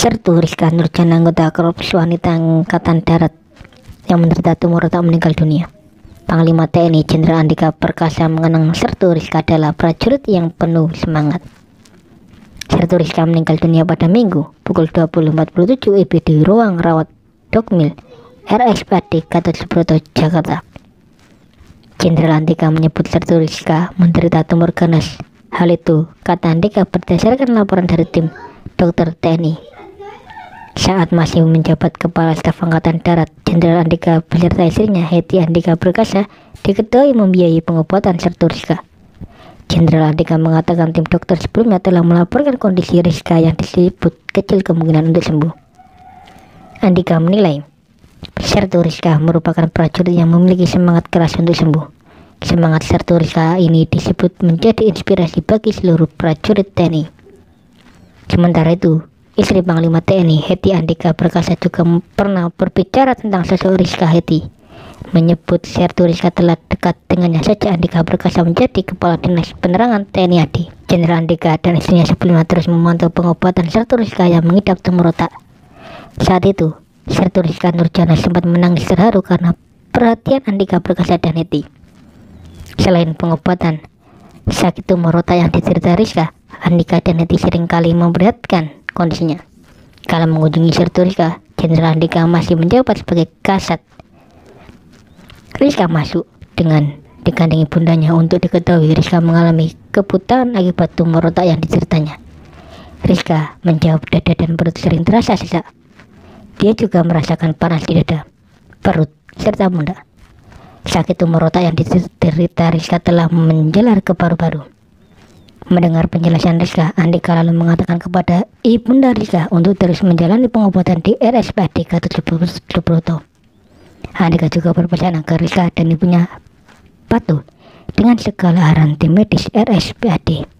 Sertu Rizka Nurjana anggota Korps Wanita Angkatan Darat yang menderita tumor otak meninggal dunia. Panglima TNI Jenderal Andika Perkasa mengenang Sertu Rizka adalah prajurit yang penuh semangat. Sertu Rizka meninggal dunia pada Minggu pukul 20.47 WIB di ruang rawat Dokmil RSPAD Gatot Subroto, Jakarta. Jenderal Andika menyebut Sertu Rizka menderita tumor ganas. Hal itu, kata Andika berdasarkan laporan dari tim dokter TNI saat masih menjabat Kepala Staf Angkatan Darat, Jenderal Andika beserta istrinya Heti Andika Perkasa diketahui membiayai pengobatan Sertu Rizka. Jenderal Andika mengatakan tim dokter sebelumnya telah melaporkan kondisi Rizka yang disebut kecil kemungkinan untuk sembuh. Andika menilai Sertu Rizka merupakan prajurit yang memiliki semangat keras untuk sembuh. Semangat Sertu Rizka ini disebut menjadi inspirasi bagi seluruh prajurit TNI. Sementara itu, Istri Panglima TNI Heti Andika Perkasa juga pernah berbicara tentang sosok Rizka Heti. Menyebut Sertu Rizka telah dekat dengannya sejak Andika Perkasa menjadi Kepala Dinas Penerangan TNI AD. Jenderal Andika dan istrinya sebelumnya terus memantau pengobatan Sertu Rizka yang mengidap tumor otak. Saat itu, Sertu Rizka Nurjana sempat menangis terharu karena perhatian Andika Perkasa dan Heti. Selain pengobatan, sakit tumor otak yang diderita Rizka, Andika dan Heti sering kali memberatkan kondisinya. Kala mengunjungi Sertu Rizka, Jenderal Andika masih menjabat sebagai kasat. Rizka masuk dengan digandeng ibundanya untuk diketahui Rizka mengalami kebutaan akibat tumor otak yang diceritanya. Rizka menjawab dada dan perut sering terasa sesak. Dia juga merasakan panas di dada, perut, serta pundak. Sakit tumor otak yang diderita Rizka telah menjelar ke paru-paru. Mendengar penjelasan Rizka, Andika lalu mengatakan kepada ibunda Rizka untuk terus menjalani pengobatan di RSPAD Gatot Subroto. Andika juga berpesan agar Rizka dan ibunya patuh dengan segala arahan tim medis RSPAD.